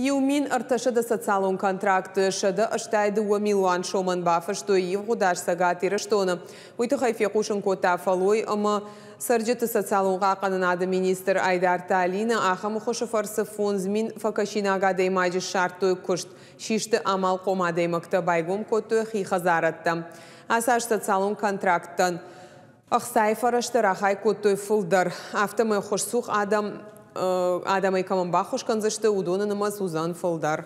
Юмин арташыда социалун контракты шыды ыштайды уа милуан шоман бафы что и гудар сагат ирыштоны. Уйты хайфе кушын кота фалой, ама саржыты социалун қақанын министр Айдар Талина аха мұхышы фарсы фонзмин факашинага деймайжы шартты күшт. Шишті амал кома деймікті байгум көтті хихазаратты. Асаш социалун контракттан Ақсай фарашты рахай көтті фылдар. Автомы құшсуқ адам Адам айкаман бахуш канзышты удона намаз узан фолдар.